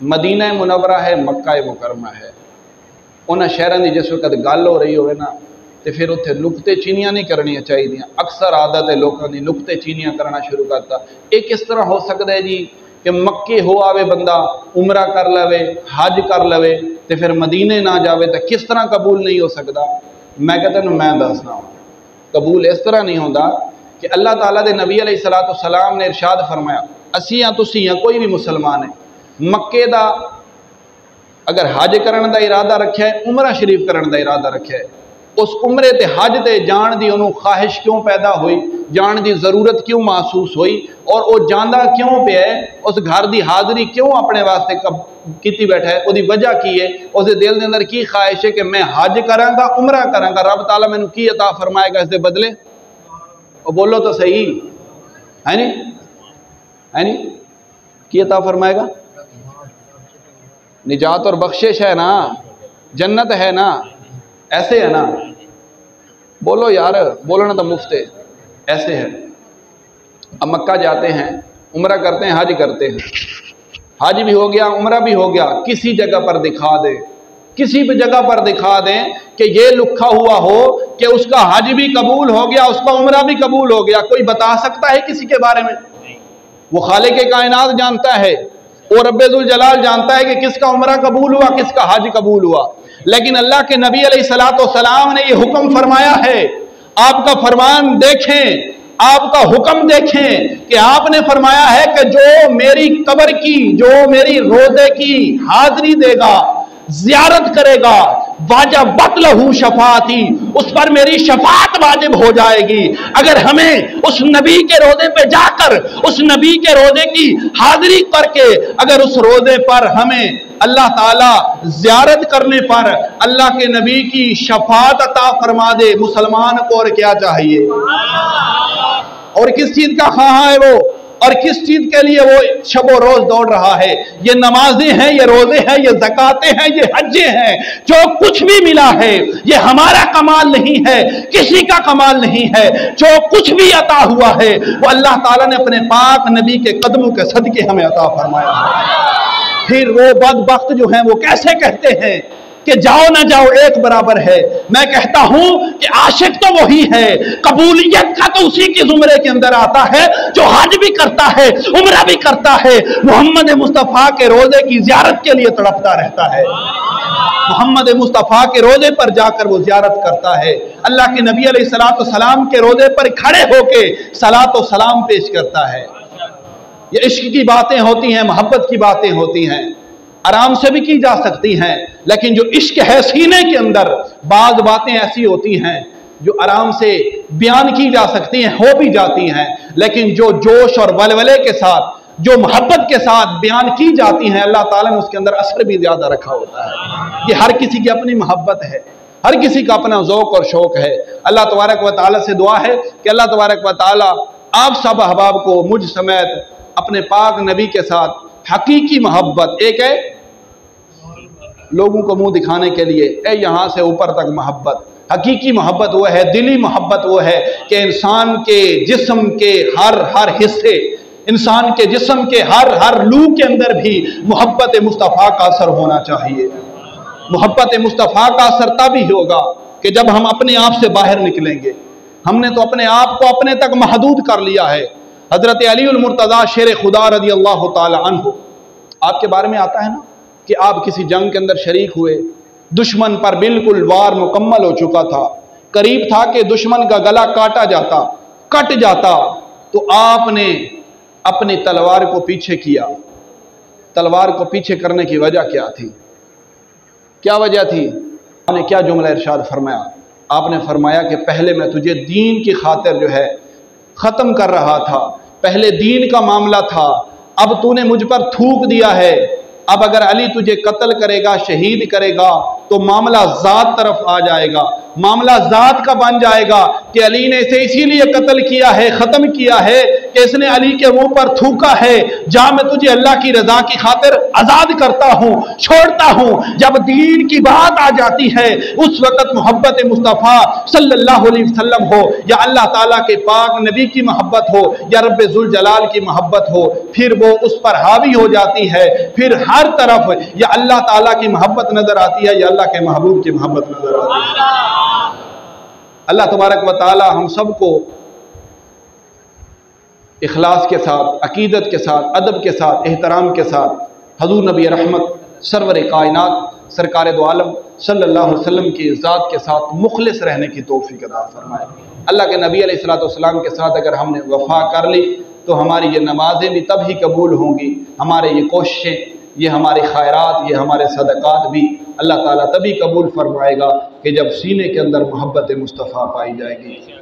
مدینہ منورہ ہے، مکہ ہے مکرمہ ہے۔ انہیں شہروں دی جس وقت گل ہو رہی ہوئے نا تو پھر اتنے نقطے چینیاں نہیں کرنی چاہیے اکثر عادت ہے لوگوں نے نقطۂ چینیاں کرنا شروع کرتا۔ یہ کس طرح ہو سکتا ہے جی کہ مکے ہو آوے بندہ، عمرہ کر لوے، حج کر لوے تو پھر مدینے نہ جاوے تو کس طرح قبول نہیں ہو سکتا؟ میں کہتا ہوں میں دستاؤں قبول اس طرح نہیں ہوتا کہ اللہ تعالیٰ دے نبی علیہ سلا تو نے ارشاد فرمایا ابھی ہاں تھی یا کوئی بھی مسلمان ہے ਮੱਕੇ ਦਾ ਅਗਰ ਹਜ ਕਰਨ ਦਾ ਇਰਾਦਾ ਰੱਖਿਆ ਹੈ ਉਮਰਾ ਸ਼ਰੀਫ ਕਰਨ ਦਾ ਇਰਾਦਾ ਰੱਖਿਆ ਹੈ ਉਸ ਉਮਰੇ ਤੇ ਹਜ ਤੇ ਜਾਣ ਦੀ ਉਹਨੂੰ ਖਾਹਿਸ਼ ਕਿਉਂ ਪੈਦਾ ਹੋਈ ਜਾਣ ਦੀ ਜ਼ਰੂਰਤ ਕਿਉਂ ਮਹਿਸੂਸ ਹੋਈ ਔਰ ਉਹ ਜਾਂਦਾ ਕਿਉਂ ਪਿਆ ਹੈ ਉਸ ਘਰ ਦੀ ਹਾਜ਼ਰੀ ਕਿਉਂ ਆਪਣੇ ਵਾਸਤੇ ਕੀਤੀ ਬੈਠਾ ਹੈ ਉਹਦੀ ਵਜ੍ਹਾ ਕੀ ਹੈ ਉਸਦੇ ਦਿਲ ਦੇ ਅੰਦਰ ਕੀ ਖਾਹਿਸ਼ ਹੈ ਕਿ ਮੈਂ ਹਜ ਕਰਾਂਗਾ ਉਮਰਾ ਕਰਾਂਗਾ ਰੱਬ ਤਾਲਾ ਮੈਨੂੰ ਕੀ عطا ਫਰਮਾਏਗਾ ਇਸ ਦੇ ਬਦਲੇ ਉਹ ਬੋਲੋ ਤਾਂ ਸਹੀ ਹੈ ਨਹੀਂ ہے نہیں کی عطا فرمائے گا نجات اور بخشش ہے نا؟ جنت ہے نا؟ ایسے ہے نا؟ بولو یار بولنا تو مفت ہے۔ ایسے ہے۔ اب مکہ جاتے ہیں، عمرہ کرتے ہیں، حج کرتے ہیں۔ حج بھی ہو گیا، عمرہ بھی ہو گیا۔ کسی جگہ پر دکھا دے کسی بھی جگہ پر دکھا دیں کہ یہ لکھا ہوا ہو کہ اس کا حج بھی قبول ہو گیا، اس کا عمرہ بھی قبول ہو گیا۔ کوئی بتا سکتا ہے کسی کے بارے میں؟ وہ خالق کائنات جانتا ہے۔ وہ رب الجلال جانتا ہے کہ کس کا عمرہ قبول ہوا، کس کا حج قبول ہوا۔ لیکن اللہ کے نبی علیہ السلاۃ والسلام نے یہ حکم فرمایا ہے، آپ کا فرمان دیکھیں، آپ کا حکم دیکھیں کہ آپ نے فرمایا ہے کہ جو میری قبر کی، جو میری روزے کی حاضری دے گا زیارت کرے گا۔ واجبت لہو شفاعتی اس پر میری شفاعت واجب ہو جائے گی۔ اگر ہمیں اس نبی کے روزے پہ جا کر، اس نبی کے روزے کی حاضری کر کے اگر اس روزے پر ہمیں اللہ تعالیٰ زیارت کرنے پر اللہ کے نبی کی شفاعت عطا فرما دے مسلمان کو اور کیا چاہیے؟ اور کس چیز کا خواہاں ہے وہ؟ اور کس چیز کے لیے وہ شب و روز دوڑ رہا ہے؟ یہ نمازیں ہیں، یہ روزے ہیں، یہ زکاتے ہیں، یہ حجے ہیں۔ جو کچھ بھی ملا ہے، یہ ہمارا کمال نہیں ہے، کسی کا کمال نہیں ہے۔ جو کچھ بھی عطا ہوا ہے، وہ اللہ تعالیٰ نے اپنے پاک نبی کے قدموں کے صدقے ہمیں عطا فرمایا۔ پھر وہ بدبخت جو ہیں، وہ کیسے کہتے ہیں؟ کہ جاؤ نہ جاؤ، ایک برابر ہے۔ میں کہتا ہوں کہ عاشق تو وہی ہے۔ قبولیت کا تو اسی کی زمرے کے اندر آتا ہے، جو حج بھی کرتا ہے، عمرہ بھی کرتا ہے۔ محمد مصطفیٰ کے روزے کی زیارت کے لیے تڑپتا رہتا ہے۔ محمد مصطفیٰ کے روزے پر جا کر وہ زیارت کرتا ہے۔ اللہ کے نبی علیہ السلام سلام کے روزے پر کھڑے ہو کے سلاۃ و سلام پیش کرتا ہے۔ یہ عشق کی باتیں ہوتی ہیں، محبت کی باتیں ہوتی ہیں۔ آرام سے بھی کی جا سکتی ہیں، لیکن جو عشق ہے سینے کے اندر، بعض باتیں ایسی ہوتی ہیں جو آرام سے بیان کی جا سکتی ہیں، ہو بھی جاتی ہیں، لیکن جو جوش اور ولولے کے ساتھ، جو محبت کے ساتھ بیان کی جاتی ہیں، اللہ تعالیٰ نے اس کے اندر اثر بھی زیادہ رکھا ہوتا ہے یہ ہر کسی کی اپنی محبت ہے، ہر کسی کا اپنا ذوق اور شوق ہے۔ اللہ تبارک و تعالیٰ سے دعا ہے کہ اللہ تبارک و تعالیٰ آپ سب احباب کو مجھ سمیت اپنے پاک نبی کے ساتھ حقیقی محبت، ایک ہے لوگوں کو منہ دکھانے کے لیے، اے یہاں سے اوپر تک محبت۔ حقیقی محبت وہ ہے، دلی محبت وہ ہے کہ انسان کے جسم کے ہر ہر حصے، انسان کے جسم کے ہر ہر لو کے اندر بھی محبت مصطفیٰ کا اثر ہونا چاہیے۔ محبت مصطفیٰ کا اثر تبھی ہوگا کہ جب ہم اپنے آپ سے باہر نکلیں گے۔ ہم نے تو اپنے آپ کو اپنے تک محدود کر لیا ہے۔ حضرت علی المرتضی شیر خدا رضی اللہ تعالی عنہ۔ آپ کے بارے میں آتا ہے نا؟ کہ آپ کسی جنگ کے اندر شریک ہوئے، دشمن پر بالکل وار مکمل ہو چکا تھا۔ قریب تھا کہ دشمن کا گلا کاٹا جاتا، کٹ جاتا۔ تو آپ نے اپنی تلوار کو پیچھے کیا۔ تلوار کو پیچھے کرنے کی وجہ کیا تھی؟ کیا وجہ تھی؟ آپ نے کیا جملہ ارشاد فرمایا؟ آپ نے فرمایا کہ پہلے میں تجھے دین کی خاطر جو ہے ختم کر رہا تھا۔ پہلے دین کا معاملہ تھا، اب تو نے مجھ پر تھوک دیا ہے۔ اب اگر علی تجھے قتل کرے گا شہید کرے گا تو معاملہ ذات طرف آ جائے گا۔ معاملہ ذات کا بن جائے گا کہ علی نے اسے اسی لیے قتل کیا ہے، ختم کیا ہے کہ اس نے علی کے منہ پر تھوکا ہے۔ جا میں تجھے اللہ کی رضا کی خاطر آزاد کرتا ہوں، چھوڑتا ہوں۔ جب دین کی بات آ جاتی ہے، اس وقت محبت مصطفیٰ صلی اللہ علیہ وسلم ہو، یا اللہ تعالیٰ کے پاک نبی کی محبت ہو، یا رب ذوالجلال کی محبت ہو، پھر وہ اس پر حاوی ہو جاتی ہے۔ پھر ہر طرف یا اللہ تعالیٰ کی محبت نظر آتی ہے، یا اللہ اللہ کے محبوب کی محبت نظر آتی ہے۔ اللہ تبارک و تعالی ہم سب کو اخلاص کے ساتھ، عقیدت کے ساتھ، ادب کے ساتھ، احترام کے ساتھ حضور نبی رحمت، سرور کائنات، سرکار دو عالم صلی اللہ علیہ وسلم کی ذات کے ساتھ مخلص رہنے کی توفیق عطا فرمائے۔ اللہ کے نبی علیہ السلاۃ والسلام کے ساتھ اگر ہم نے وفا کر لی تو ہماری یہ نمازیں بھی تب ہی قبول ہوں گی۔ ہمارے یہ کوششیں، یہ ہمارے خیرات، یہ ہمارے صدقات بھی اللہ تعالیٰ تبھی قبول فرمائے گا کہ جب سینے کے اندر محبت مصطفیٰ پائی جائے گی۔